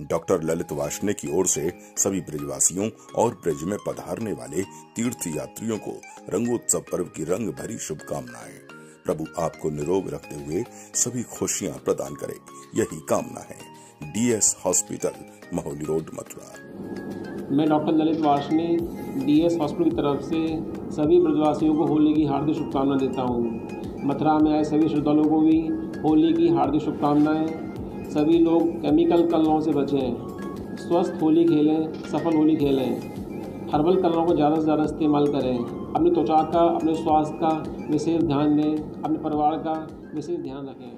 Doctor Lalit Washne की ओर से सभी ब्रजवासियों और ब्रज में पधारने वाले तीर्थ यात्रियों को रंगोत्सव पर्व की रंग भरी शुभकामनाएँ। प्रभु आपको निरोग रखते हुए सभी खुशियाँ प्रदान करे। यही कामना है। DS hospital, Maholi road, Mathura. मैं doctor Lalit Varshney DS hospital की तरफ़ से सभी ब्रजवासियों को होली की हार्दिक शुभकामना देता हूँ। मथुरा में आए सभी श्रद्धालुओं को भी होली की हार्दिक शुभकामनाएँ। सभी लोग केमिकल कलरों से बचें स्वस्थ होली खेलें, सफल होली खेलें। हर्बल कलरों को ज़्यादा से ज़्यादा इस्तेमाल करें। अपनी त्वचा का, अपने स्वास्थ्य का विशेष ध्यान दें, अपने परिवार का विशेष ध्यान रखें।